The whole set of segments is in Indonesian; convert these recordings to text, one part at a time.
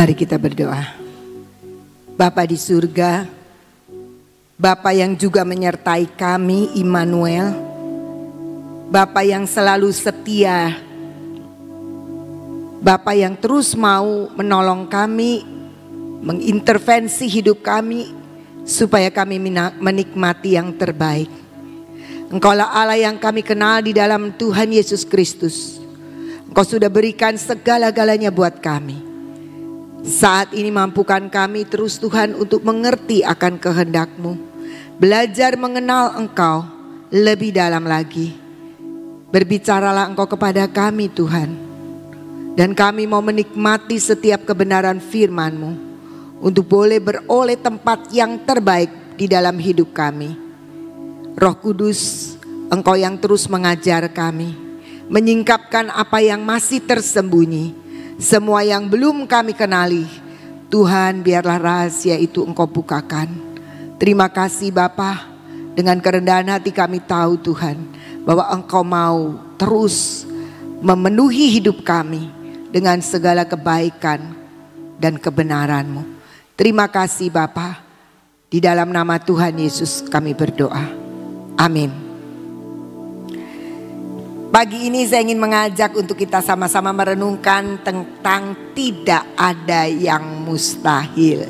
Mari kita berdoa. Bapa di surga, Bapa yang juga menyertai kami, Immanuel, Bapa yang selalu setia, Bapa yang terus mau menolong kami, mengintervensi hidup kami, supaya kami menikmati yang terbaik. Engkaulah Allah yang kami kenal di dalam Tuhan Yesus Kristus. Engkau sudah berikan segala-galanya buat kami. Saat ini mampukan kami terus Tuhan untuk mengerti akan kehendakmu. Belajar mengenal engkau lebih dalam lagi. Berbicaralah engkau kepada kami Tuhan. Dan kami mau menikmati setiap kebenaran firman-Mu. Untuk boleh beroleh tempat yang terbaik di dalam hidup kami. Roh Kudus, engkau yang terus mengajar kami. Menyingkapkan apa yang masih tersembunyi semua yang belum kami kenali, Tuhan biarlah rahasia itu engkau bukakan. Terima kasih Bapa, dengan kerendahan hati kami tahu Tuhan, bahwa engkau mau terus memenuhi hidup kami dengan segala kebaikan dan kebenaranmu. Terima kasih Bapa, di dalam nama Tuhan Yesus kami berdoa. Amin. Pagi ini saya ingin mengajak untuk kita sama-sama merenungkan tentang tidak ada yang mustahil.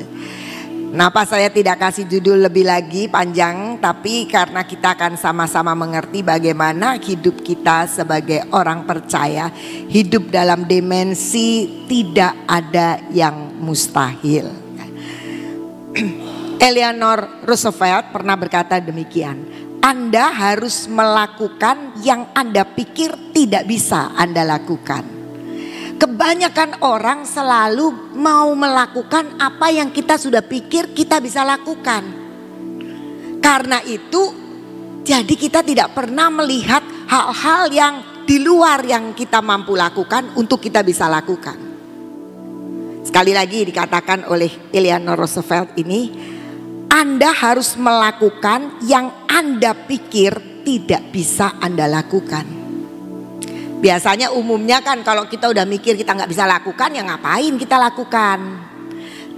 Kenapa saya tidak kasih judul lebih lagi panjang tapi karena kita akan sama-sama mengerti bagaimana hidup kita sebagai orang percaya hidup dalam dimensi tidak ada yang mustahil. Eleanor Roosevelt pernah berkata demikian. Anda harus melakukan yang Anda pikir tidak bisa Anda lakukan. Kebanyakan orang selalu mau melakukan apa yang kita sudah pikir kita bisa lakukan. Karena itu, jadi kita tidak pernah melihat hal-hal yang di luar yang kita mampu lakukan untuk kita bisa lakukan. Sekali lagi dikatakan oleh Eleanor Roosevelt ini, anda harus melakukan yang Anda pikir tidak bisa Anda lakukan. Biasanya umumnya kan kalau kita udah mikir kita nggak bisa lakukan ya ngapain kita lakukan.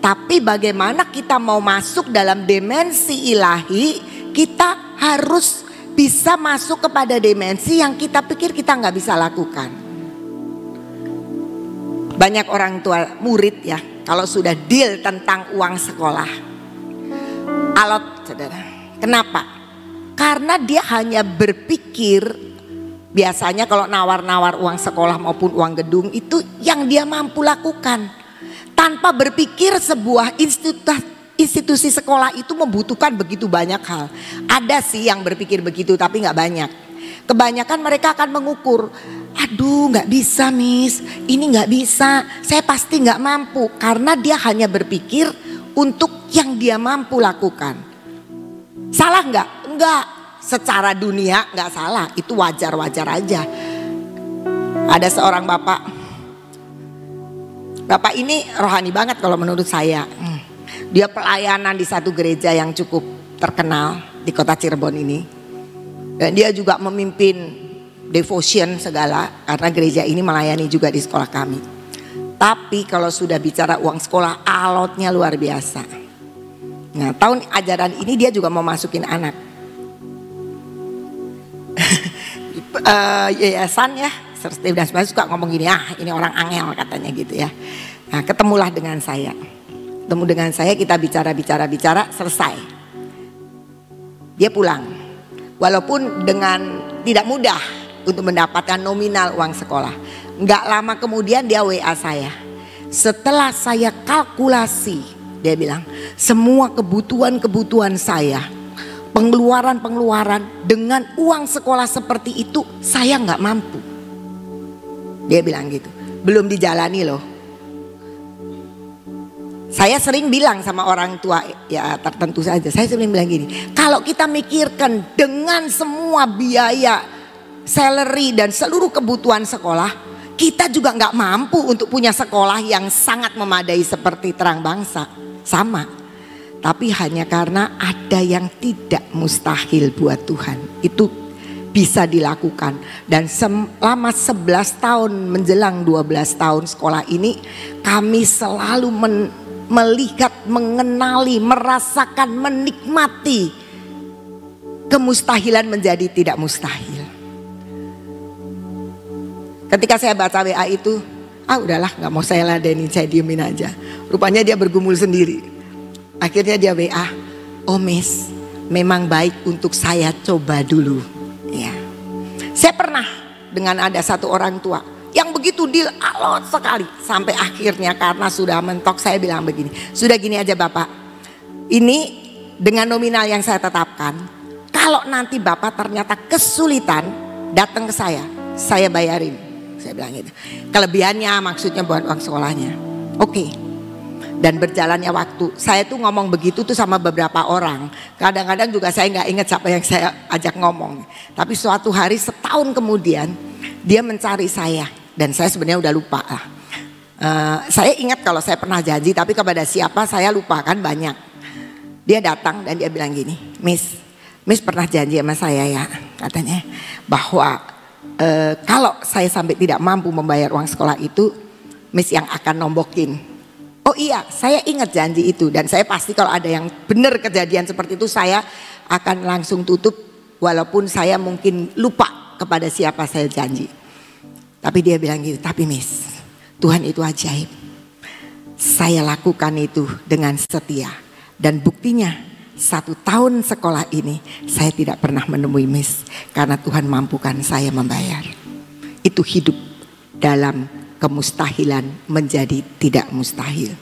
Tapi bagaimana kita mau masuk dalam dimensi ilahi kita harus bisa masuk kepada dimensi yang kita pikir kita nggak bisa lakukan. Banyak orang tua murid ya kalau sudah deal tentang uang sekolah alot saudara. Kenapa? Karena dia hanya berpikir biasanya kalau nawar-nawar uang sekolah maupun uang gedung itu yang dia mampu lakukan. Tanpa berpikir sebuah institusi, institusi sekolah itu membutuhkan begitu banyak hal. Ada sih yang berpikir begitu tapi nggak banyak. Kebanyakan mereka akan mengukur, aduh nggak bisa miss, ini nggak bisa, saya pasti nggak mampu. Karena dia hanya berpikir untuk yang dia mampu lakukan. Salah nggak? Enggak. Secara dunia nggak salah. Itu wajar-wajar aja. Ada seorang bapak. Bapak ini rohani banget kalau menurut saya. Hmm. Dia pelayanan di satu gereja yang cukup terkenal di kota Cirebon ini. Dan dia juga memimpin devotion segala karena gereja ini melayani juga di sekolah kami. Tapi kalau sudah bicara uang sekolah alotnya luar biasa. Nah tahun ajaran ini dia juga mau masukin anak. uh, yayasan ya, Steve dan suka ngomong gini, ah ini orang angel katanya gitu ya. Nah ketemulah dengan saya. Ketemu dengan saya kita bicara-bicara-bicara selesai. Dia pulang. Walaupun dengan tidak mudah untuk mendapatkan nominal uang sekolah. Nggak lama kemudian dia WA saya. Setelah saya kalkulasi, dia bilang, semua kebutuhan-kebutuhan saya, pengeluaran-pengeluaran dengan uang sekolah seperti itu, saya nggak mampu. Dia bilang gitu, belum dijalani loh. Saya sering bilang sama orang tua ya tertentu saja. Saya sering bilang gini, kalau kita mikirkan dengan semua biaya salary dan seluruh kebutuhan sekolah, kita juga nggak mampu untuk punya sekolah yang sangat memadai seperti terang bangsa. Sama. Tapi hanya karena ada yang tidak mustahil buat Tuhan. Itu bisa dilakukan. Dan selama 11 tahun menjelang 12 tahun sekolah ini kami selalu men, melihat, mengenali, merasakan, menikmati kemustahilan menjadi tidak mustahil. Ketika saya baca WA itu, ah udahlah nggak mau saya ladenin, saya diemin aja. Rupanya dia bergumul sendiri. Akhirnya dia WA, oh miss, memang baik untuk saya coba dulu. Ya, saya pernah dengan ada satu orang tua yang begitu deal alot sekali sampai akhirnya karena sudah mentok saya bilang begini, sudah gini aja bapak, ini dengan nominal yang saya tetapkan, kalau nanti bapak ternyata kesulitan datang ke saya, saya bayarin. Saya bilang itu. Kelebihannya maksudnya buat uang sekolahnya. Oke. Okay. Dan berjalannya waktu. Saya tuh ngomong begitu tuh sama beberapa orang. Kadang-kadang juga saya nggak ingat siapa yang saya ajak ngomong. Tapi suatu hari setahun kemudian dia mencari saya. Dan saya sebenarnya udah lupa lah. Uh, saya ingat kalau saya pernah janji tapi kepada siapa saya lupa kan banyak. Dia datang dan dia bilang gini, Miss, Miss pernah janji sama saya ya katanya bahwa e, kalau saya sampai tidak mampu membayar uang sekolah itu, Miss yang akan nombokin. Oh iya, saya ingat janji itu dan saya pasti kalau ada yang benar kejadian seperti itu saya akan langsung tutup walaupun saya mungkin lupa kepada siapa saya janji. Tapi dia bilang gitu, tapi Miss, Tuhan itu ajaib. Saya lakukan itu dengan setia dan buktinya satu tahun sekolah ini saya tidak pernah menemui miss karena Tuhan mampukan saya membayar. Itu hidup dalam kemustahilan menjadi tidak mustahil.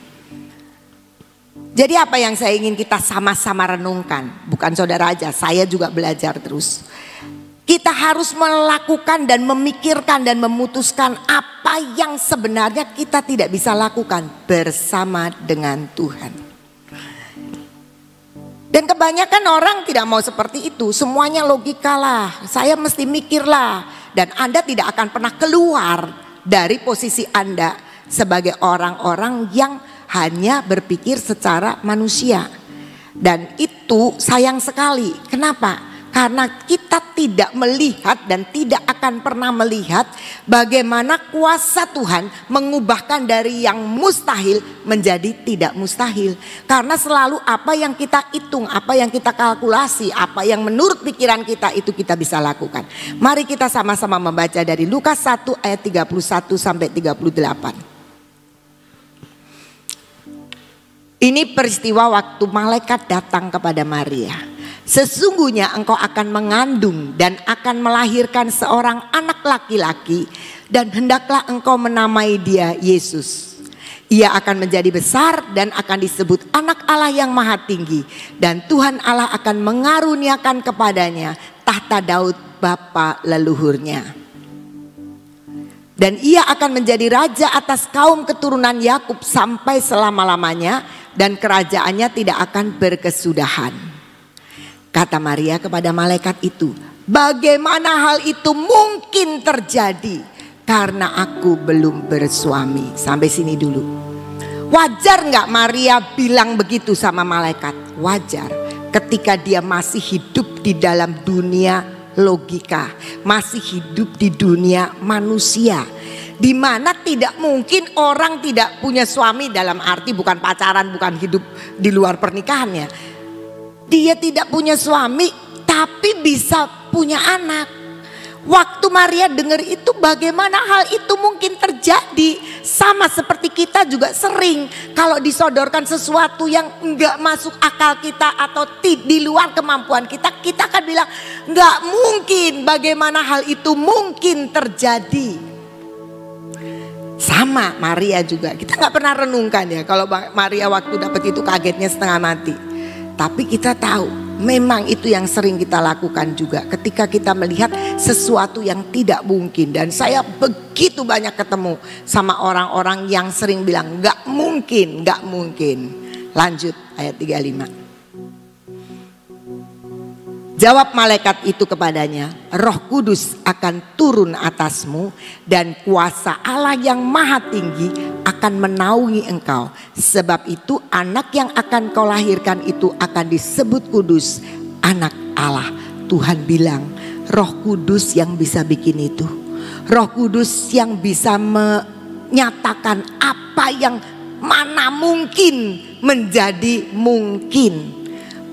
Jadi apa yang saya ingin kita sama-sama renungkan, bukan saudara aja, saya juga belajar terus. Kita harus melakukan dan memikirkan dan memutuskan apa yang sebenarnya kita tidak bisa lakukan bersama dengan Tuhan. Dan kebanyakan orang tidak mau seperti itu. Semuanya logika lah. Saya mesti mikir lah. Dan Anda tidak akan pernah keluar dari posisi Anda sebagai orang-orang yang hanya berpikir secara manusia. Dan itu sayang sekali. Kenapa? Karena kita tidak melihat dan tidak akan pernah melihat bagaimana kuasa Tuhan mengubahkan dari yang mustahil menjadi tidak mustahil. Karena selalu apa yang kita hitung, apa yang kita kalkulasi, apa yang menurut pikiran kita itu kita bisa lakukan. Mari kita sama-sama membaca dari Lukas 1 ayat 31 sampai 38. Ini peristiwa waktu malaikat datang kepada Maria. Sesungguhnya engkau akan mengandung dan akan melahirkan seorang anak laki-laki dan hendaklah engkau menamai dia Yesus. Ia akan menjadi besar dan akan disebut anak Allah yang maha tinggi dan Tuhan Allah akan mengaruniakan kepadanya tahta Daud bapa leluhurnya. Dan ia akan menjadi raja atas kaum keturunan Yakub sampai selama-lamanya dan kerajaannya tidak akan berkesudahan. Kata Maria kepada malaikat itu, bagaimana hal itu mungkin terjadi karena aku belum bersuami. Sampai sini dulu. Wajar nggak Maria bilang begitu sama malaikat? Wajar. Ketika dia masih hidup di dalam dunia logika, masih hidup di dunia manusia, di mana tidak mungkin orang tidak punya suami dalam arti bukan pacaran, bukan hidup di luar pernikahannya dia tidak punya suami tapi bisa punya anak. Waktu Maria dengar itu bagaimana hal itu mungkin terjadi. Sama seperti kita juga sering kalau disodorkan sesuatu yang enggak masuk akal kita atau di luar kemampuan kita. Kita akan bilang enggak mungkin bagaimana hal itu mungkin terjadi. Sama Maria juga kita nggak pernah renungkan ya kalau Maria waktu dapat itu kagetnya setengah mati. Tapi kita tahu memang itu yang sering kita lakukan juga ketika kita melihat sesuatu yang tidak mungkin dan saya begitu banyak ketemu sama orang-orang yang sering bilang nggak mungkin, nggak mungkin. Lanjut ayat 35. Jawab malaikat itu kepadanya, Roh Kudus akan turun atasmu dan kuasa Allah yang maha tinggi akan menaungi engkau. Sebab itu anak yang akan kau lahirkan itu akan disebut kudus, anak Allah. Tuhan bilang Roh Kudus yang bisa bikin itu. Roh Kudus yang bisa menyatakan apa yang mana mungkin menjadi mungkin.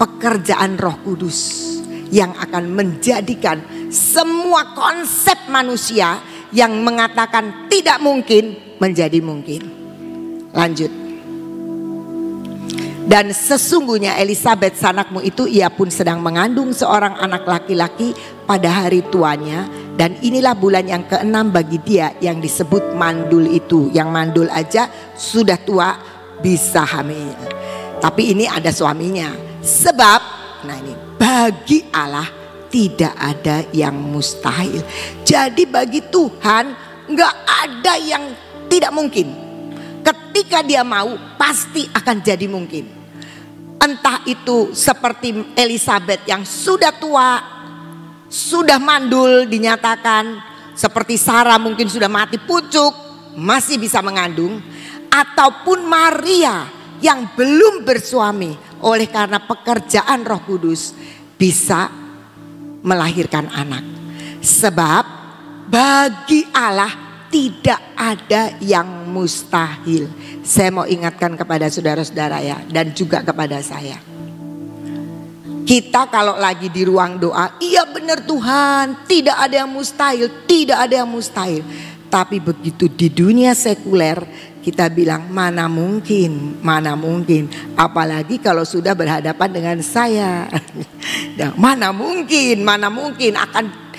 Pekerjaan Roh Kudus yang akan menjadikan semua konsep manusia yang mengatakan tidak mungkin menjadi mungkin. Lanjut. Dan sesungguhnya Elizabeth sanakmu itu ia pun sedang mengandung seorang anak laki-laki pada hari tuanya. Dan inilah bulan yang keenam bagi dia yang disebut mandul itu. Yang mandul aja sudah tua bisa hamil. Tapi ini ada suaminya. Sebab nah bagi Allah tidak ada yang mustahil. Jadi bagi Tuhan nggak ada yang tidak mungkin. Ketika dia mau pasti akan jadi mungkin. Entah itu seperti Elizabeth yang sudah tua, sudah mandul dinyatakan, seperti Sarah mungkin sudah mati pucuk, masih bisa mengandung, ataupun Maria yang belum bersuami oleh karena pekerjaan Roh Kudus bisa melahirkan anak. Sebab bagi Allah tidak ada yang mustahil. Saya mau ingatkan kepada saudara-saudara ya dan juga kepada saya. Kita kalau lagi di ruang doa, iya benar Tuhan, tidak ada yang mustahil, tidak ada yang mustahil. Tapi begitu di dunia sekuler, kita bilang mana mungkin, mana mungkin. Apalagi kalau sudah berhadapan dengan saya. mana mungkin, mana mungkin akan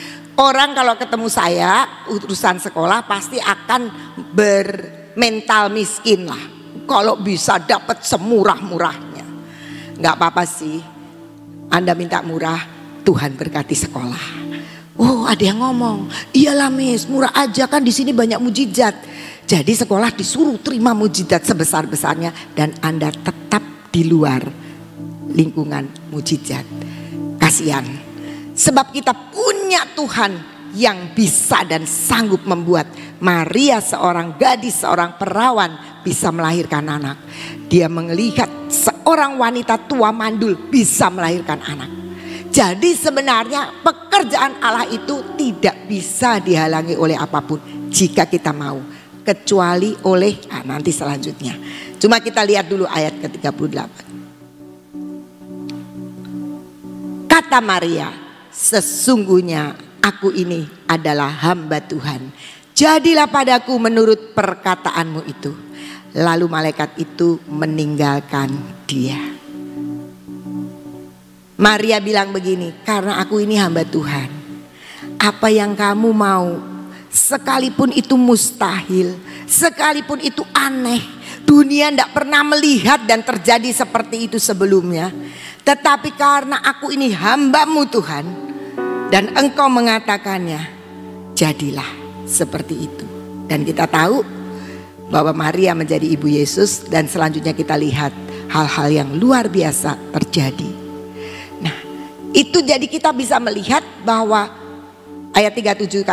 Orang kalau ketemu saya urusan sekolah pasti akan bermental miskin lah. Kalau bisa dapat semurah-murahnya. Nggak apa-apa sih. Anda minta murah, Tuhan berkati sekolah. Oh ada yang ngomong, iyalah mis murah aja kan di sini banyak mujizat. Jadi sekolah disuruh terima mujizat sebesar-besarnya dan Anda tetap di luar lingkungan mujizat. Kasihan Sebab kita punya Tuhan yang bisa dan sanggup membuat Maria seorang gadis, seorang perawan bisa melahirkan anak. Dia melihat seorang wanita tua mandul bisa melahirkan anak. Jadi sebenarnya pekerjaan Allah itu tidak bisa dihalangi oleh apa pun jika kita mau. Kecuali oleh, ah, nanti selanjutnya. Cuma kita lihat dulu ayat ke-38. Kata Maria, sesungguhnya aku ini adalah hamba Tuhan. Jadilah padaku menurut perkataanmu itu. Lalu malaikat itu meninggalkan dia. Maria bilang begini, karena aku ini hamba Tuhan. Apa yang kamu mau, sekalipun itu mustahil, sekalipun itu aneh, dunia tidak pernah melihat dan terjadi seperti itu sebelumnya. Tetapi karena aku ini hambamu Tuhan, dan engkau mengatakannya, jadilah seperti itu. Dan kita tahu bahwa Maria menjadi ibu Yesus dan selanjutnya kita lihat hal-hal yang luar biasa terjadi. Nah, itu jadi kita bisa melihat bahwa ayat 37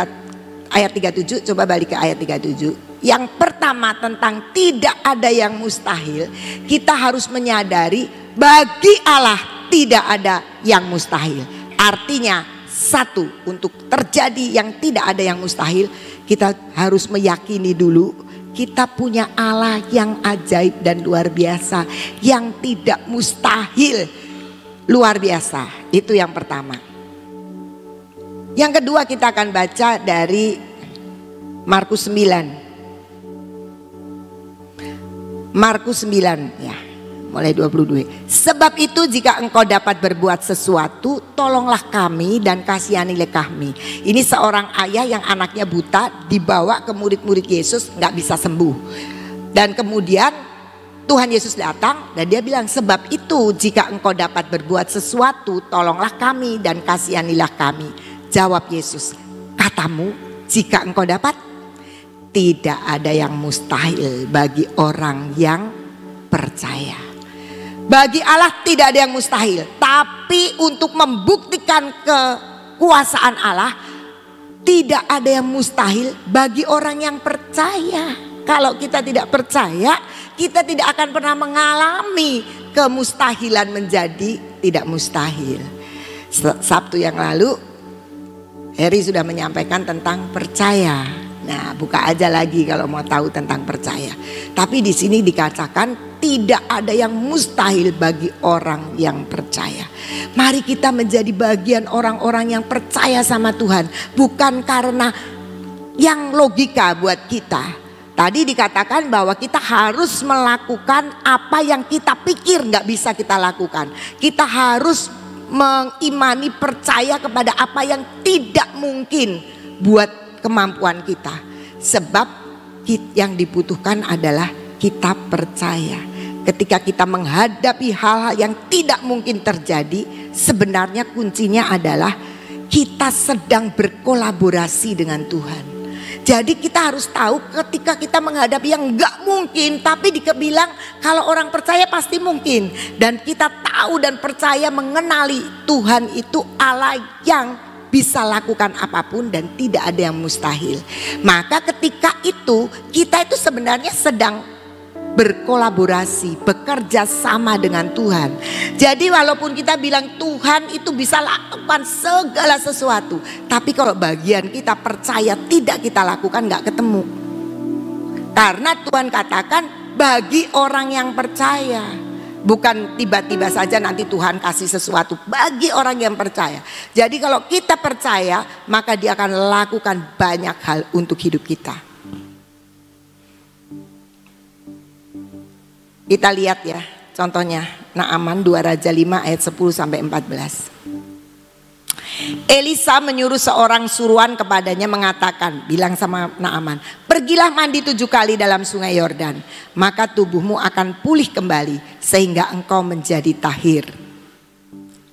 ayat 37 coba balik ke ayat 37. Yang pertama tentang tidak ada yang mustahil, kita harus menyadari bagi Allah tidak ada yang mustahil. Artinya satu, untuk terjadi yang tidak ada yang mustahil, kita harus meyakini dulu kita punya Allah yang ajaib dan luar biasa, yang tidak mustahil, luar biasa. Itu yang pertama. Yang kedua kita akan baca dari Markus 9. Markus 9 ya mulai 22. Sebab itu jika engkau dapat berbuat sesuatu, tolonglah kami dan kasihanilah kami. Ini seorang ayah yang anaknya buta dibawa ke murid-murid Yesus nggak bisa sembuh. Dan kemudian Tuhan Yesus datang dan dia bilang sebab itu jika engkau dapat berbuat sesuatu, tolonglah kami dan kasihanilah kami. Jawab Yesus, katamu jika engkau dapat tidak ada yang mustahil bagi orang yang percaya. Bagi Allah tidak ada yang mustahil. Tapi untuk membuktikan kekuasaan Allah tidak ada yang mustahil bagi orang yang percaya. Kalau kita tidak percaya, kita tidak akan pernah mengalami kemustahilan menjadi tidak mustahil. Sabtu yang lalu Harry sudah menyampaikan tentang percaya. Nah, buka aja lagi kalau mau tahu tentang percaya. Tapi di sini dikatakan tidak ada yang mustahil bagi orang yang percaya. Mari kita menjadi bagian orang-orang yang percaya sama Tuhan, bukan karena yang logika buat kita. Tadi dikatakan bahwa kita harus melakukan apa yang kita pikir nggak bisa kita lakukan. Kita harus mengimani percaya kepada apa yang tidak mungkin buat kemampuan kita. Sebab yang dibutuhkan adalah kita percaya. Ketika kita menghadapi hal-hal yang tidak mungkin terjadi, sebenarnya kuncinya adalah kita sedang berkolaborasi dengan Tuhan. Jadi kita harus tahu ketika kita menghadapi yang enggak mungkin tapi dikebilang kalau orang percaya pasti mungkin. Dan kita tahu dan percaya mengenali Tuhan itu Allah yang bisa lakukan apa pun dan tidak ada yang mustahil. Maka ketika itu kita itu sebenarnya sedang berkolaborasi, bekerja sama dengan Tuhan. Jadi walaupun kita bilang Tuhan itu bisa lakukan segala sesuatu, tapi kalau bagian kita percaya tidak kita lakukan nggak ketemu. Karena Tuhan katakan bagi orang yang percaya. Bukan tiba-tiba saja nanti Tuhan kasih sesuatu bagi orang yang percaya. Jadi kalau kita percaya maka dia akan lakukan banyak hal untuk hidup kita. Kita lihat ya contohnya Naaman 2 Raja 5 ayat 10 sampai 14. Elisa menyuruh seorang suruhan kepadanya mengatakan, bilang sama Naaman, pergilah mandi tujuh kali dalam sungai Yordan, maka tubuhmu akan pulih kembali sehingga engkau menjadi tahir.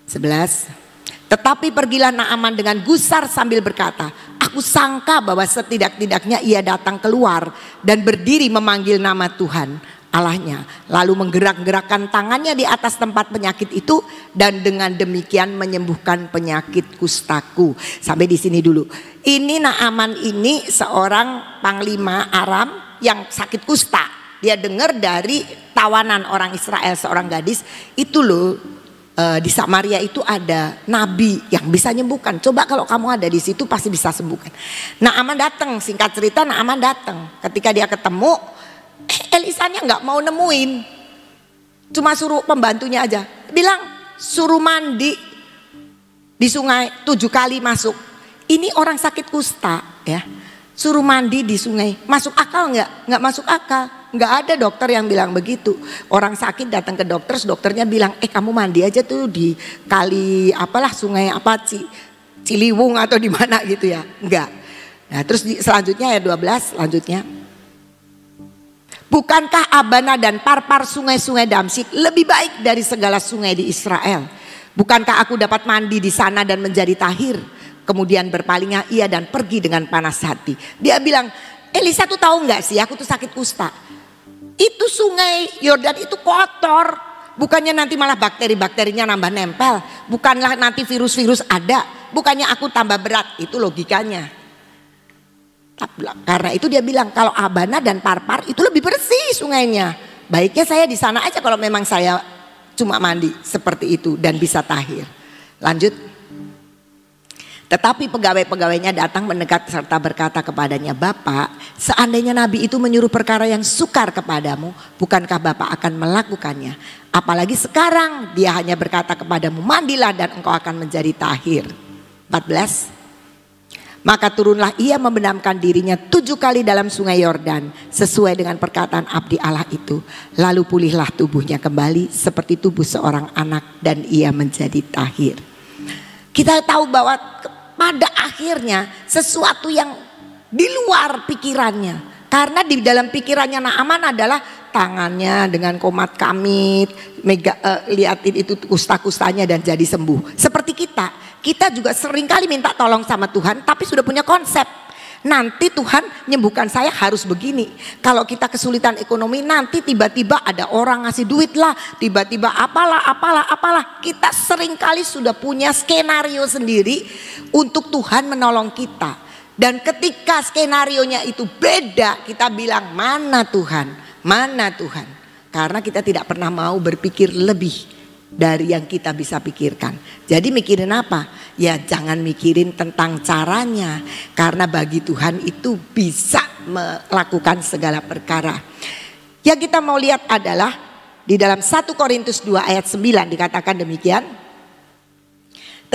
11. Tetapi pergilah Naaman dengan gusar sambil berkata, aku sangka bahwa setidak-tidaknya ia datang keluar dan berdiri memanggil nama Tuhan. Allahnya. Lalu menggerak-gerakkan tangannya di atas tempat penyakit itu dan dengan demikian menyembuhkan penyakit kustaku. Sampai di sini dulu. Ini Naaman ini seorang panglima Aram yang sakit kusta. Dia dengar dari tawanan orang Israel seorang gadis itu loh uh, di Samaria itu ada nabi yang bisa menyembuhkan. Coba kalau kamu ada di situ pasti bisa sembuhkan. Naaman datang, singkat cerita Naaman datang. Ketika dia ketemu Elisanya nggak mau nemuin. Cuma suruh pembantunya aja. Bilang suruh mandi di sungai tujuh kali masuk. Ini orang sakit kusta ya. Suruh mandi di sungai. Masuk akal nggak? Nggak masuk akal. Nggak ada dokter yang bilang begitu. Orang sakit datang ke dokter, dokternya bilang, eh kamu mandi aja tuh di kali apalah sungai apa sih Ciliwung atau di mana gitu ya. Enggak. Nah terus selanjutnya ya 12 selanjutnya. Bukankah Abana dan Parpar sungai-sungai Damsik lebih baik dari segala sungai di Israel? Bukankah aku dapat mandi di sana dan menjadi tahir? Kemudian berpalingnya ia dan pergi dengan panas hati. Dia bilang, Elisa tuh tahu nggak sih aku tuh sakit kusta. Itu sungai Yordan itu kotor. Bukannya nanti malah bakteri-bakterinya nambah nempel. Bukanlah nanti virus-virus ada. Bukannya aku tambah berat. Itu logikanya. Karena itu dia bilang kalau Abana dan Parpar itu lebih bersih sungainya. Baiknya saya di sana aja kalau memang saya cuma mandi seperti itu dan bisa tahir. Lanjut. Tetapi pegawai-pegawainya datang mendekat serta berkata kepadanya, Bapak, seandainya Nabi itu menyuruh perkara yang sukar kepadamu, bukankah Bapak akan melakukannya? Apalagi sekarang dia hanya berkata kepadamu, mandilah dan engkau akan menjadi tahir. 14. Maka turunlah ia membenamkan dirinya tujuh kali dalam sungai Yordan sesuai dengan perkataan abdi Allah itu. Lalu pulihlah tubuhnya kembali seperti tubuh seorang anak dan ia menjadi tahir. Kita tahu bahwa pada akhirnya sesuatu yang di luar pikirannya. Karena di dalam pikirannya Naaman adalah tangannya dengan komat kamit, mega, uh, liatin itu kusta-kustanya dan jadi sembuh. Seperti kita, kita juga sering kali minta tolong sama Tuhan tapi sudah punya konsep. Nanti Tuhan nyembuhkan saya harus begini. Kalau kita kesulitan ekonomi nanti tiba-tiba ada orang ngasih duit lah. Tiba-tiba apalah, apalah, apalah. Kita sering kali sudah punya skenario sendiri untuk Tuhan menolong kita. Dan ketika skenario-nya itu beda kita bilang mana Tuhan, mana Tuhan. Karena kita tidak pernah mau berpikir lebih dari yang kita bisa pikirkan. Jadi mikirin apa? Ya jangan mikirin tentang caranya karena bagi Tuhan itu bisa melakukan segala perkara. Yang kita mau lihat adalah di dalam 1 Korintus 2 ayat 9 dikatakan demikian.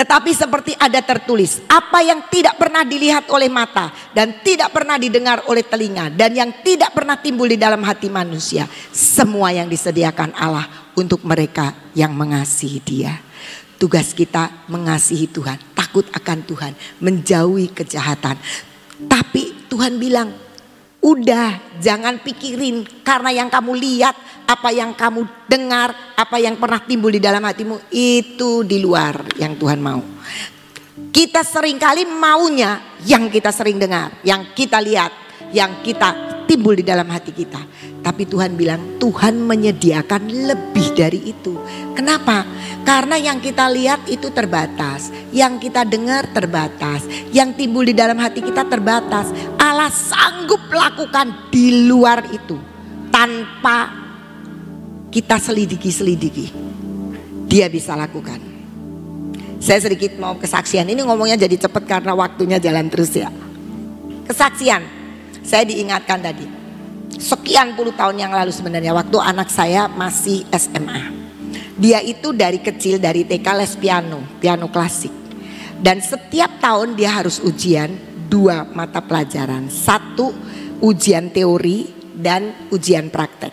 Tetapi seperti ada tertulis, apa yang tidak pernah dilihat oleh mata dan tidak pernah didengar oleh telinga dan yang tidak pernah timbul di dalam hati manusia, semua yang disediakan Allah untuk mereka yang mengasihi Dia. Tugas kita mengasihi Tuhan, takut akan Tuhan, menjauhi kejahatan. Tapi Tuhan bilang, udah jangan pikirin karena yang kamu lihat apa yang kamu dengar, apa yang pernah timbul di dalam hatimu itu di luar yang Tuhan mau. Kita sering kali maunya yang kita sering dengar, yang kita lihat, yang kita timbul di dalam hati kita. Tapi Tuhan bilang Tuhan menyediakan lebih dari itu. Kenapa? Karena yang kita lihat itu terbatas, yang kita dengar terbatas, yang timbul di dalam hati kita terbatas. Allah sanggup lakukan di luar itu tanpa kita selidiki-selidiki. Dia bisa lakukan. Saya sedikit mau kesaksian. Ini ngomongnya jadi cepat karena waktunya jalan terus ya. Kesaksian. Saya diingatkan tadi. Sekian puluh tahun yang lalu sebenarnya waktu anak saya masih SMA. Dia itu dari kecil dari TK les piano, piano klasik. Dan setiap tahun dia harus ujian dua mata pelajaran. Satu ujian teori dan ujian praktek.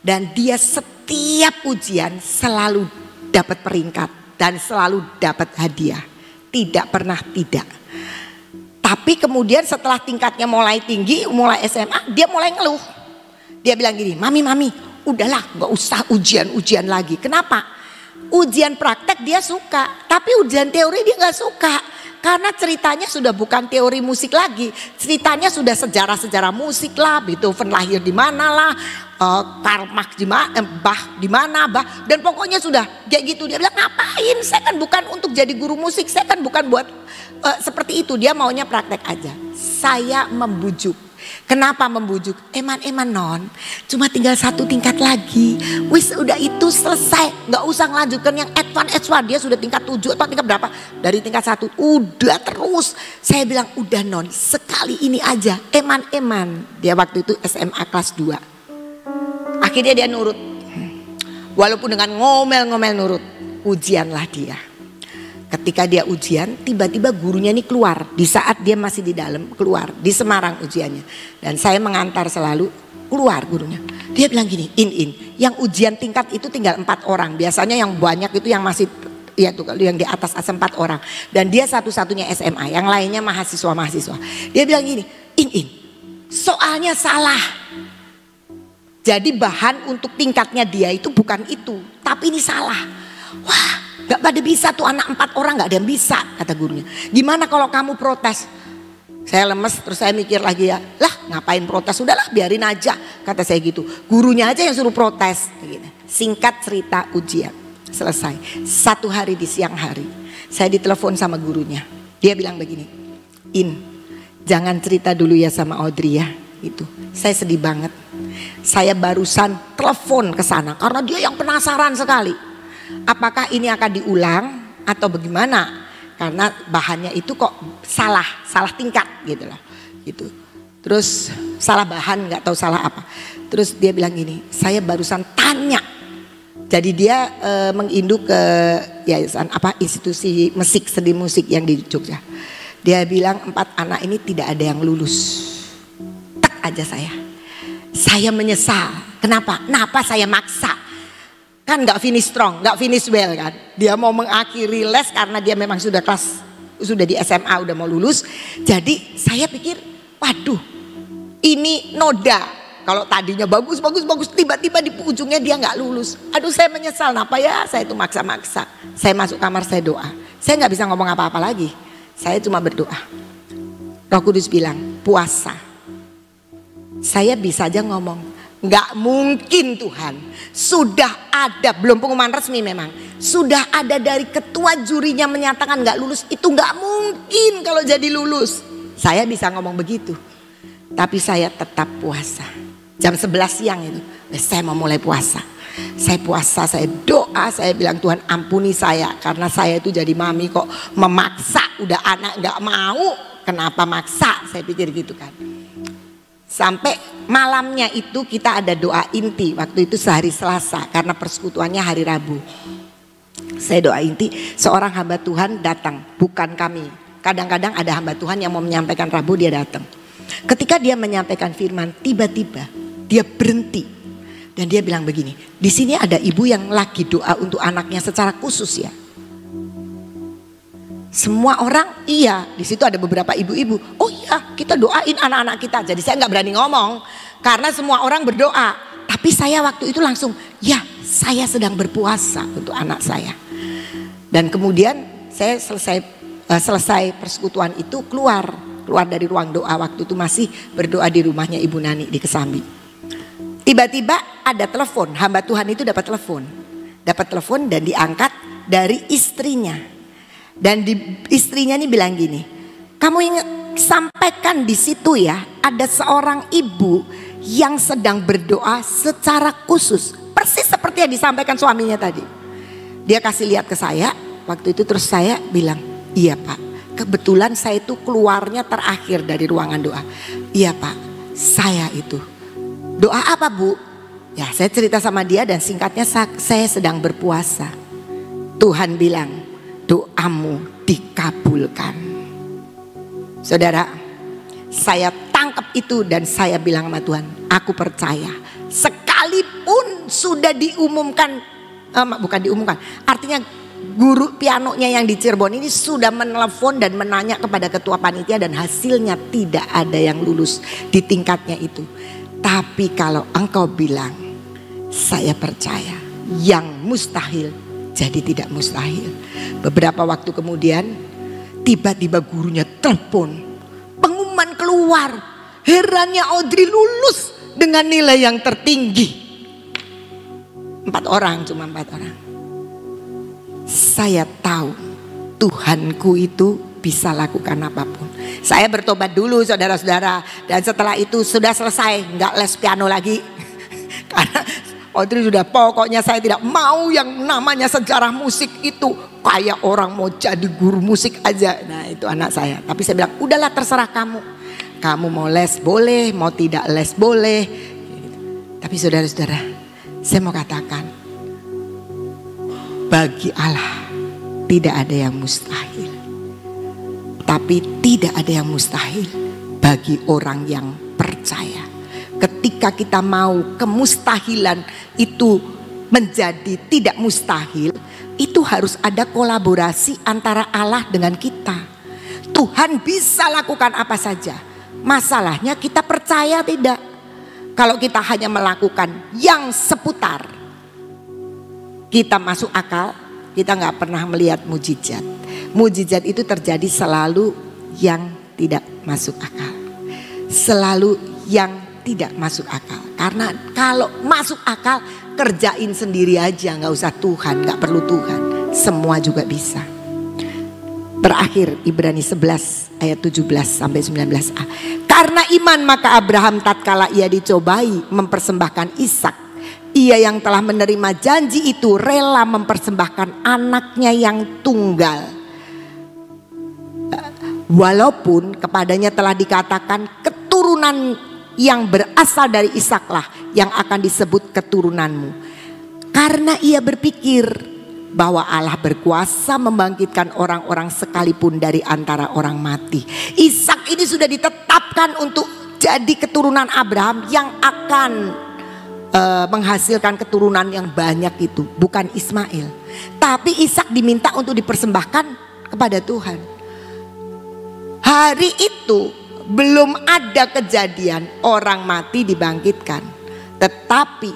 Dan dia setiap ujian selalu dapat peringkat dan selalu dapat hadiah. Tidak pernah tidak. Tapi kemudian setelah tingkatnya mulai tinggi, mulai SMA, dia mulai ngeluh. Dia bilang gini, mami, mami, udahlah gak usah ujian-ujian lagi. Kenapa? Ujian praktek dia suka, tapi ujian teori dia gak suka. Karena ceritanya sudah bukan teori musik lagi, ceritanya sudah sejarah-sejarah musik lah, Beethoven lahir di mana lah, uh, Karl Marx di mana, eh, Bach di mana, Bach dan pokoknya sudah kayak gitu dia bilang ngapain? Saya kan bukan untuk jadi guru musik, saya kan bukan buat uh, seperti itu. Dia maunya praktek aja. Saya membujuk. Kenapa membujuk? Eman-eman non, cuma tinggal satu tingkat lagi. Wis udah itu selesai, nggak usah ngelanjutkan yang advance advance. Dia sudah tingkat tujuh atau tingkat berapa? Dari tingkat satu, udah terus. Saya bilang udah non, sekali ini aja. Eman-eman. Dia waktu itu SMA kelas 2 Akhirnya dia nurut. Walaupun dengan ngomel-ngomel nurut. Ujianlah dia. Ketika dia ujian, tiba-tiba gurunya ini keluar. Di saat dia masih di dalam, keluar. Di Semarang ujiannya. Dan saya mengantar selalu, keluar gurunya. Dia bilang gini, in in. Yang ujian tingkat itu tinggal empat orang. Biasanya yang banyak itu yang masih ya tuh yang di atas empat orang dan dia satu-satunya SMA yang lainnya mahasiswa mahasiswa dia bilang gini in in soalnya salah jadi bahan untuk tingkatnya dia itu bukan itu, tapi ini salah. Wah, gak pada bisa tuh anak empat orang gak ada yang bisa kata gurunya. Gimana kalau kamu protes? Saya lemes terus saya mikir lagi ya, lah ngapain protes? Udahlah biarin aja kata saya gitu. Gurunya aja yang suruh protes. Gitu. Singkat cerita ujian selesai. Satu hari di siang hari saya ditelepon sama gurunya. Dia bilang begini, In jangan cerita dulu ya sama Audrey ya. Itu saya sedih banget saya barusan telepon ke sana karena dia yang penasaran sekali. Apakah ini akan diulang atau bagaimana? Karena bahannya itu kok salah, salah tingkat gitu loh. Gitu. Terus salah bahan nggak tahu salah apa. Terus dia bilang gini, saya barusan tanya. Jadi dia e, menginduk ke yayasan apa institusi musik seni musik yang di Jogja. Dia bilang empat anak ini tidak ada yang lulus. Tak aja saya saya menyesal. Kenapa? Kenapa saya maksa? Kan gak finish strong, gak finish well kan. Dia mau mengakhiri les karena dia memang sudah kelas, sudah di SMA, udah mau lulus. Jadi saya pikir, waduh ini noda. Kalau tadinya bagus, bagus, bagus, tiba-tiba di ujungnya dia nggak lulus. Aduh saya menyesal, kenapa ya saya itu maksa-maksa. Saya masuk kamar, saya doa. Saya nggak bisa ngomong apa-apa lagi. Saya cuma berdoa. Roh Kudus bilang, puasa saya bisa aja ngomong, nggak mungkin Tuhan. Sudah ada, belum pengumuman resmi memang. Sudah ada dari ketua jurinya menyatakan nggak lulus. Itu nggak mungkin kalau jadi lulus. Saya bisa ngomong begitu. Tapi saya tetap puasa. Jam 11 siang itu, saya mau mulai puasa. Saya puasa, saya doa, saya bilang Tuhan ampuni saya karena saya itu jadi mami kok memaksa udah anak nggak mau kenapa maksa saya pikir gitu kan. Sampai malamnya itu kita ada doa inti waktu itu sehari Selasa karena persekutuannya hari Rabu. Saya doa inti seorang hamba Tuhan datang bukan kami. Kadang-kadang ada hamba Tuhan yang mau menyampaikan Rabu dia datang. Ketika dia menyampaikan firman tiba-tiba dia berhenti dan dia bilang begini, di sini ada ibu yang lagi doa untuk anaknya secara khusus ya. Semua orang iya, di situ ada beberapa ibu-ibu. Oh iya, kita doain anak-anak kita. Jadi saya nggak berani ngomong karena semua orang berdoa. Tapi saya waktu itu langsung, ya saya sedang berpuasa untuk anak saya. Dan kemudian saya selesai uh, selesai persekutuan itu keluar keluar dari ruang doa waktu itu masih berdoa di rumahnya Ibu Nani di Kesambi. Tiba-tiba ada telepon, hamba Tuhan itu dapat telepon. Dapat telepon dan diangkat dari istrinya. Dan di, istrinya ini bilang gini, kamu ingat sampaikan di situ ya, ada seorang ibu yang sedang berdoa secara khusus. Persis seperti yang disampaikan suaminya tadi. Dia kasih lihat ke saya, waktu itu terus saya bilang, iya pak, kebetulan saya itu keluarnya terakhir dari ruangan doa. Iya pak, saya itu Doa apa bu? Ya saya cerita sama dia dan singkatnya saya sedang berpuasa. Tuhan bilang doamu dikabulkan. Saudara, saya tangkap itu dan saya bilang sama Tuhan, aku percaya. Sekalipun sudah diumumkan, eh, bukan diumumkan, artinya guru pianonya yang di Cirebon ini sudah menelpon dan menanya kepada ketua panitia dan hasilnya tidak ada yang lulus di tingkatnya itu. Tapi kalau engkau bilang, saya percaya yang mustahil jadi tidak mustahil. Beberapa waktu kemudian tiba-tiba gurunya telepon. Pengumuman keluar. Herannya Audrey lulus dengan nilai yang tertinggi. Empat orang, cuma empat orang. Saya tahu Tuhanku itu bisa lakukan apa pun. Saya bertobat dulu saudara-saudara dan setelah itu sudah selesai nggak les piano lagi karena Audrey sudah pokoknya saya tidak mau yang namanya sejarah musik itu kayak orang mau jadi guru musik aja. Nah itu anak saya. Tapi saya bilang udahlah terserah kamu. Kamu mau les boleh, mau tidak les boleh. Tapi saudara-saudara, saya mau katakan bagi Allah tidak ada yang mustahil. Tapi tidak ada yang mustahil bagi orang yang percaya. Ketika kita mau kemustahilan itu menjadi tidak mustahil, itu harus ada kolaborasi antara Allah dengan kita. Tuhan bisa lakukan apa saja. Masalahnya kita percaya tidak. Kalau kita hanya melakukan yang seputar, kita masuk akal, kita nggak pernah melihat mujizat. Mujizat itu terjadi selalu yang tidak masuk akal. Selalu yang tidak masuk akal. Karena kalau masuk akal kerjain sendiri aja nggak usah Tuhan, nggak perlu Tuhan. Semua juga bisa. Terakhir Ibrani 11 ayat 17 sampai 19a. Karena iman maka Abraham tatkala ia dicobai mempersembahkan Ishak ia yang telah menerima janji itu rela mempersembahkan anaknya yang tunggal Walaupun kepadanya telah dikatakan keturunan yang berasal dari Ishaklah yang akan disebut keturunanmu. Karena ia berpikir bahwa Allah berkuasa membangkitkan orang-orang sekalipun dari antara orang mati. Ishak ini sudah ditetapkan untuk jadi keturunan Abraham yang akan uh, menghasilkan keturunan yang banyak itu, bukan Ismail. Tapi Ishak diminta untuk dipersembahkan kepada Tuhan. Hari itu belum ada kejadian orang mati dibangkitkan. Tetapi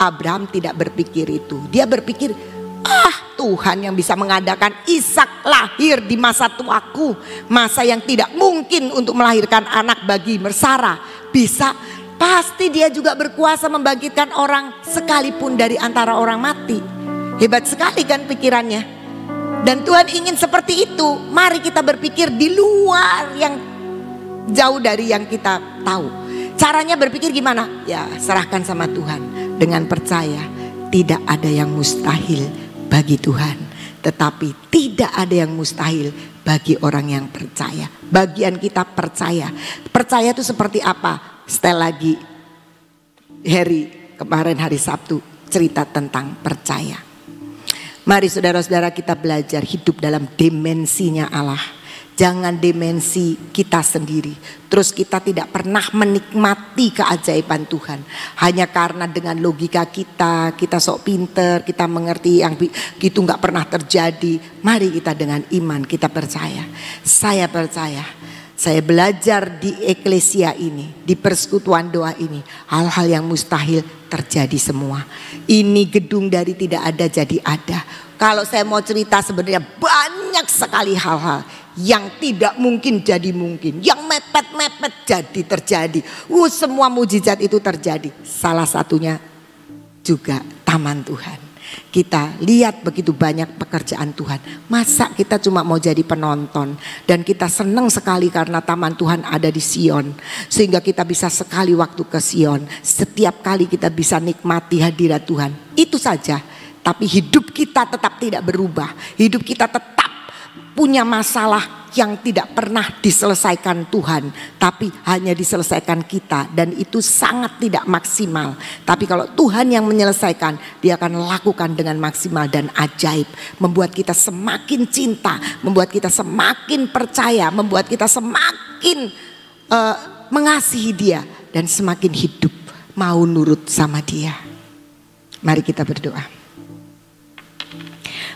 Abraham tidak berpikir itu. Dia berpikir, ah Tuhan yang bisa mengadakan Ishak lahir di masa tuaku. Masa yang tidak mungkin untuk melahirkan anak bagi Mersara. Bisa, pasti dia juga berkuasa membangkitkan orang sekalipun dari antara orang mati. Hebat sekali kan pikirannya. Dan Tuhan ingin seperti itu. Mari kita berpikir di luar yang jauh dari yang kita tahu. Caranya berpikir gimana? Ya serahkan sama Tuhan dengan percaya. tidak ada yang mustahil bagi Tuhan. Tetapi tidak ada yang mustahil bagi orang yang percaya. Bagian kita percaya. Percaya itu seperti apa? Setel lagi Harry kemarin hari Sabtu cerita tentang percaya. Mari saudara-saudara kita belajar hidup dalam dimensinya Allah Jangan dimensi kita sendiri. Terus kita tidak pernah menikmati keajaiban Tuhan. Hanya karena dengan logika kita, kita sok pinter, kita mengerti yang gitu nggak pernah terjadi. Mari kita dengan iman kita percaya. Saya percaya. Saya belajar di eklesia ini, di persekutuan doa ini. Hal-hal yang mustahil terjadi semua. Ini gedung dari tidak ada jadi ada. Kalau saya mau cerita sebenarnya banyak sekali hal-hal yang tidak mungkin jadi mungkin, yang mepet-mepet jadi terjadi. Uh, semua mujizat itu terjadi. Salah satunya juga taman Tuhan. Kita lihat begitu banyak pekerjaan Tuhan. Masa kita cuma mau jadi penonton dan kita senang sekali karena taman Tuhan ada di Sion. Sehingga kita bisa sekali waktu ke Sion. Setiap kali kita bisa nikmati hadirat Tuhan. Itu saja. Tapi hidup kita tetap tidak berubah. Hidup kita tetap punya masalah yang tidak pernah diselesaikan Tuhan, tapi hanya diselesaikan kita, dan itu sangat tidak maksimal. Tapi kalau Tuhan yang menyelesaikan, Dia akan lakukan dengan maksimal dan ajaib, membuat kita semakin cinta, membuat kita semakin percaya, membuat kita semakin uh, mengasihi Dia, dan semakin hidup mau nurut sama Dia. Mari kita berdoa.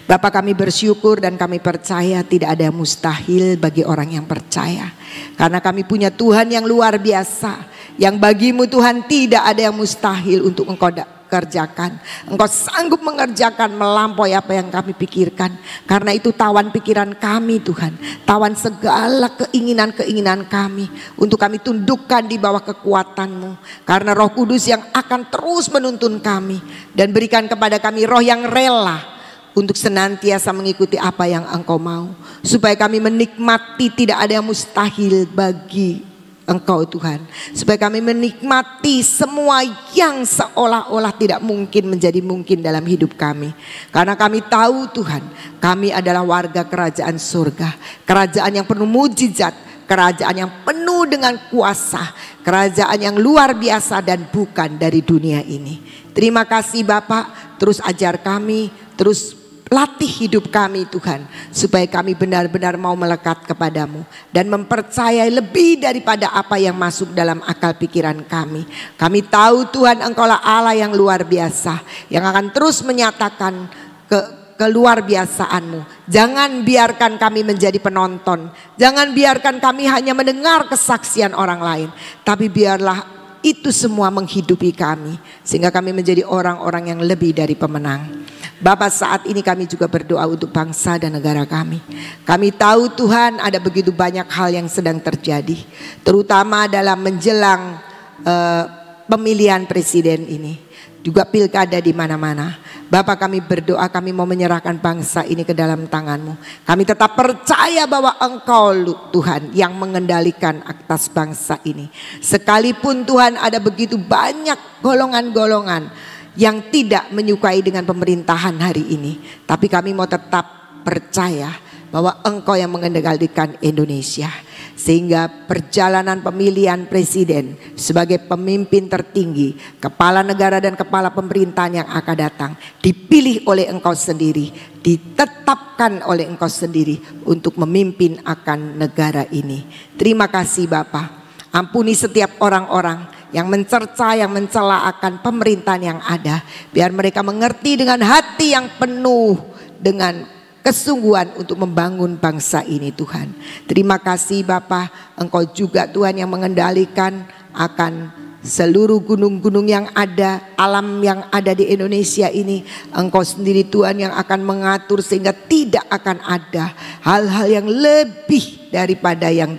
Bapak kami bersyukur dan kami percaya tidak ada mustahil bagi orang yang percaya. Karena kami punya Tuhan yang luar biasa. Yang bagimu Tuhan tidak ada yang mustahil untuk engkau kerjakan. Engkau sanggup mengerjakan melampaui apa yang kami pikirkan. Karena itu tawan pikiran kami Tuhan. Tawan segala keinginan-keinginan kami. Untuk kami tundukkan di bawah kekuatanmu. Karena roh kudus yang akan terus menuntun kami. Dan berikan kepada kami roh yang rela untuk senantiasa mengikuti apa yang engkau mau. Supaya kami menikmati tidak ada yang mustahil bagi engkau Tuhan. Supaya kami menikmati semua yang seolah-olah tidak mungkin menjadi mungkin dalam hidup kami. Karena kami tahu Tuhan, kami adalah warga kerajaan surga. Kerajaan yang penuh mujizat, kerajaan yang penuh dengan kuasa, kerajaan yang luar biasa dan bukan dari dunia ini. Terima kasih Bapak, terus ajar kami, terus Latih hidup kami Tuhan supaya kami benar-benar mau melekat kepadamu dan mempercayai lebih daripada apa yang masuk dalam akal pikiran kami. Kami tahu Tuhan Engkaulah Allah yang luar biasa yang akan terus menyatakan ke keluar biasaanmu. Jangan biarkan kami menjadi penonton. Jangan biarkan kami hanya mendengar kesaksian orang lain. Tapi biarlah itu semua menghidupi kami sehingga kami menjadi orang-orang yang lebih dari pemenang. Bapak saat ini kami juga berdoa untuk bangsa dan negara kami. Kami tahu Tuhan ada begitu banyak hal yang sedang terjadi, terutama dalam menjelang uh, pemilihan presiden ini juga pilkada di mana-mana. Bapak kami berdoa kami mau menyerahkan bangsa ini ke dalam tanganmu. Kami tetap percaya bahwa engkau Tuhan yang mengendalikan atas bangsa ini. Sekalipun Tuhan ada begitu banyak golongan-golongan yang tidak menyukai dengan pemerintahan hari ini. Tapi kami mau tetap percaya bahwa engkau yang mengendalikan Indonesia. Sehingga perjalanan pemilihan presiden sebagai pemimpin tertinggi, kepala negara dan kepala pemerintahan yang akan datang dipilih oleh engkau sendiri, ditetapkan oleh engkau sendiri untuk memimpin akan negara ini. Terima kasih Bapak. Ampuni setiap orang-orang yang mencerca, yang mencela akan pemerintahan yang ada. Biar mereka mengerti dengan hati yang penuh dengan kesungguhan untuk membangun bangsa ini Tuhan. Terima kasih Bapak, Engkau juga Tuhan yang mengendalikan akan seluruh gunung-gunung yang ada, alam yang ada di Indonesia ini. Engkau sendiri Tuhan yang akan mengatur sehingga tidak akan ada hal-hal yang lebih daripada yang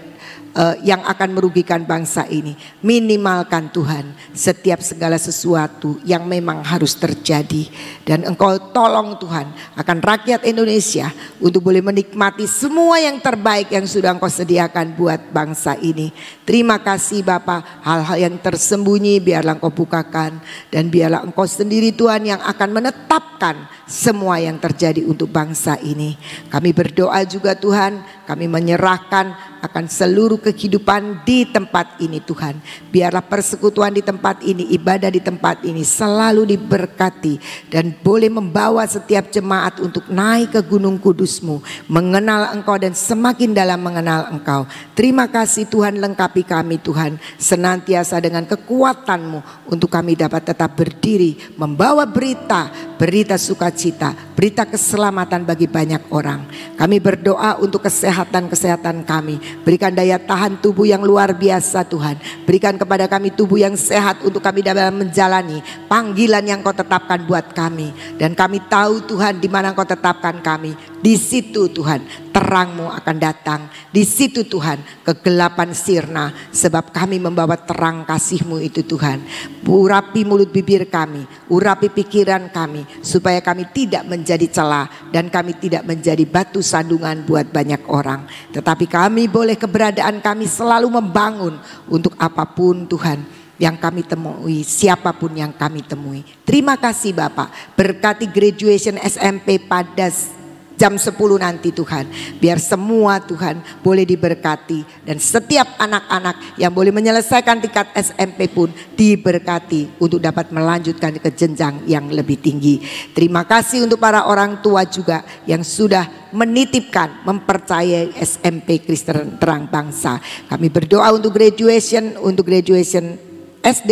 uh, yang akan merugikan bangsa ini. Minimalkan Tuhan setiap segala sesuatu yang memang harus terjadi dan Engkau tolong Tuhan akan rakyat Indonesia untuk boleh menikmati semua yang terbaik yang sudah Engkau sediakan buat bangsa ini. Terima kasih Bapak, hal-hal yang tersembunyi biarlah Engkau bukakan dan biarlah Engkau sendiri Tuhan yang akan menetapkan semua yang terjadi untuk bangsa ini. Kami berdoa juga Tuhan, kami menyerahkan akan seluruh kehidupan di tempat ini Tuhan. Biarlah persekutuan di tempat ini, ibadah di tempat ini selalu diberkati dan boleh membawa setiap jemaat untuk naik ke gunung kudusmu, mengenal engkau dan semakin dalam mengenal engkau. Terima kasih Tuhan lengkapi kami Tuhan senantiasa dengan kekuatanmu untuk kami dapat tetap berdiri membawa berita, berita sukacita, berita keselamatan bagi banyak orang. Kami berdoa untuk kesehatan-kesehatan kami, Berikan daya tahan tubuh yang luar biasa Tuhan. Berikan kepada kami tubuh yang sehat untuk kami dalam menjalani panggilan yang kau tetapkan buat kami. Dan kami tahu Tuhan di mana kau tetapkan kami. Di situ Tuhan terangmu akan datang. Di situ Tuhan kegelapan sirna. Sebab kami membawa terang kasihmu itu Tuhan. Urapi mulut bibir kami. Urapi pikiran kami. Supaya kami tidak menjadi celah. Dan kami tidak menjadi batu sandungan buat banyak orang. Tetapi kami boleh keberadaan kami selalu membangun. Untuk apa pun Tuhan yang kami temui, siapa pun yang kami temui. Terima kasih Bapak, berkati graduation SMP pada jam 10 nanti Tuhan. Biar semua Tuhan boleh diberkati dan setiap anak-anak yang boleh menyelesaikan tingkat SMP pun diberkati untuk dapat melanjutkan ke jenjang yang lebih tinggi. Terima kasih untuk para orang tua juga yang sudah menitipkan, mempercayai SMP Kristen Terang Bangsa. Kami berdoa untuk graduation, untuk graduation SD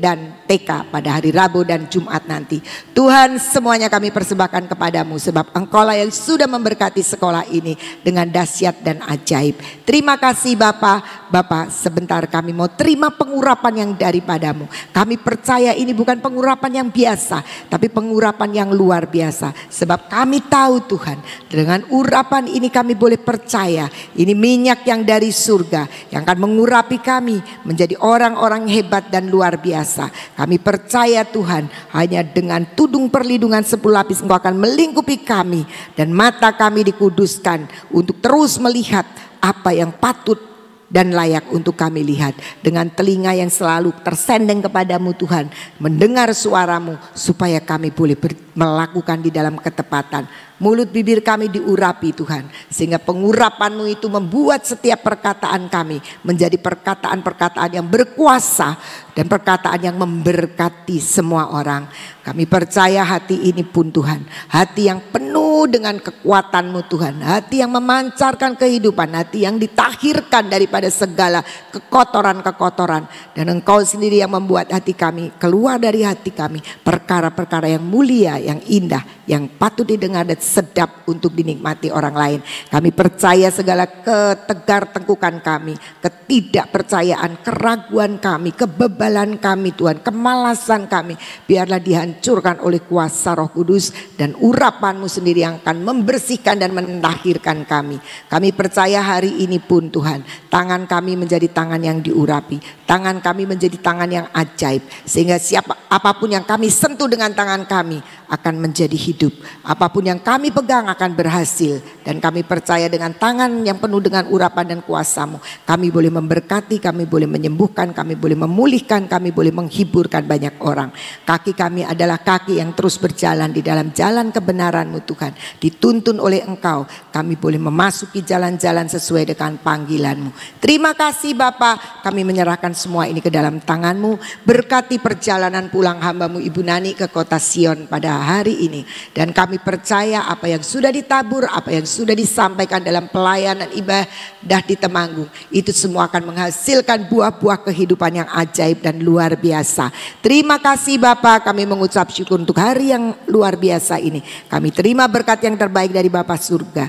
dan TK pada hari Rabu dan Jumat nanti. Tuhan semuanya kami persembahkan kepadamu sebab engkau lah yang sudah memberkati sekolah ini dengan dahsyat dan ajaib. Terima kasih Bapak. Bapak sebentar kami mau terima pengurapan yang daripadamu. Kami percaya ini bukan pengurapan yang biasa tapi pengurapan yang luar biasa. Sebab kami tahu Tuhan dengan urapan ini kami boleh percaya ini minyak yang dari surga yang akan mengurapi kami menjadi orang-orang hebat dan luar biasa. Kami percaya Tuhan hanya dengan tudung perlindungan sepuluh lapis engkau akan melingkupi kami. Dan mata kami dikuduskan untuk terus melihat apa yang patut dan layak untuk kami lihat dengan telinga yang selalu tersendeng kepadamu Tuhan mendengar suaramu supaya kami boleh melakukan di dalam ketepatan Mulut bibir kami diurapi Tuhan. Sehingga pengurapanmu itu membuat setiap perkataan kami menjadi perkataan-perkataan yang berkuasa dan perkataan yang memberkati semua orang. Kami percaya hati ini pun Tuhan. Hati yang penuh dengan kekuatanmu Tuhan. Hati yang memancarkan kehidupan. Hati yang ditahirkan daripada segala kekotoran-kekotoran. Dan engkau sendiri yang membuat hati kami keluar dari hati kami. Perkara-perkara yang mulia, yang indah, yang patut didengar dan sedap untuk dinikmati orang lain. Kami percaya segala ketegar tengkukan kami, ketidakpercayaan, keraguan kami, kebebalan kami Tuhan, kemalasan kami. Biarlah dihancurkan oleh kuasa roh kudus dan urapanmu sendiri yang akan membersihkan dan menahirkan kami. Kami percaya hari ini pun Tuhan, tangan kami menjadi tangan yang diurapi. Tangan kami menjadi tangan yang ajaib. Sehingga siapa apa pun yang kami sentuh dengan tangan kami akan menjadi hidup. Apa pun yang kami pegang akan berhasil. Dan kami percaya dengan tangan yang penuh dengan urapan dan kuasamu. Kami boleh memberkati, kami boleh menyembuhkan, kami boleh memulihkan, kami boleh menghiburkan banyak orang. Kaki kami adalah kaki yang terus berjalan di dalam jalan kebenaranmu Tuhan. Dituntun oleh engkau, kami boleh memasuki jalan-jalan sesuai dengan panggilanmu. Terima kasih Bapak, kami menyerahkan semua ini ke dalam tanganmu. Berkati perjalanan pulang hambamu Ibu Nani ke kota Sion pada hari ini. Dan kami percaya apa yang sudah ditabur, apa yang sudah disampaikan dalam pelayanan ibadah di Temanggung. Itu semua akan menghasilkan buah-buah kehidupan yang ajaib dan luar biasa. Terima kasih Bapak kami mengucap syukur untuk hari yang luar biasa ini. Kami terima berkat yang terbaik dari Bapak surga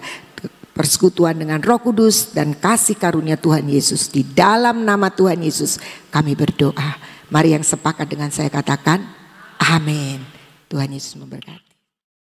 persekutuan dengan Roh Kudus dan kasih karunia Tuhan Yesus di dalam nama Tuhan Yesus kami berdoa. Mari yang sepakat dengan saya katakan amin. Tuhan Yesus memberkati.